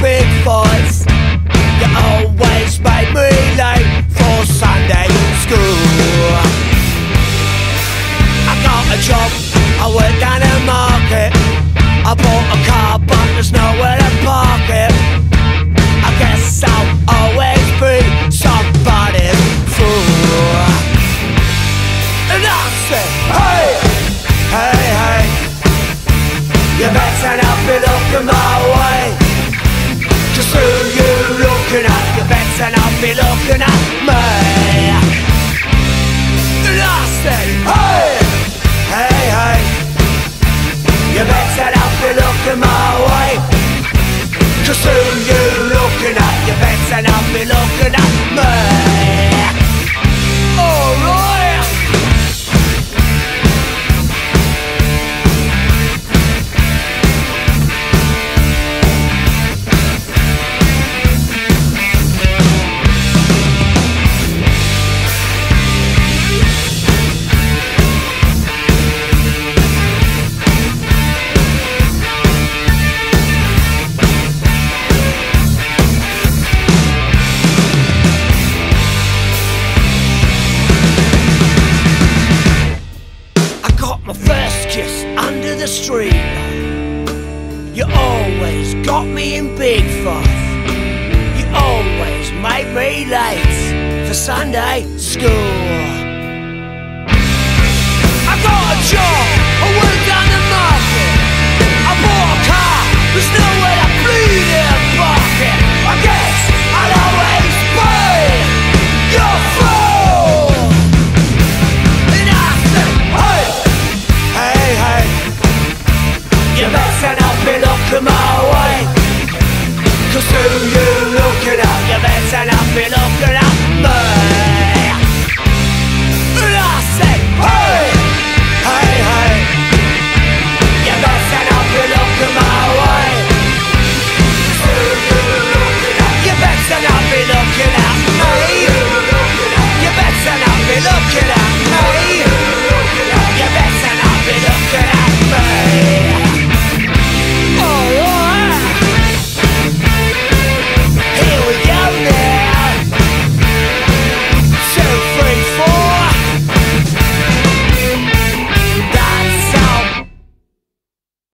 fights. You always made me late for Sunday school. I got a job, I work down looking at? You better not be looking at me. And I say, hey, hey, hey, you better not be looking my way. Just who you looking at? You better not be looking at me. The street. You always got me in big fuss. You always made me late for Sunday school. I got a job, you better not be looking my way. Cause who you looking at?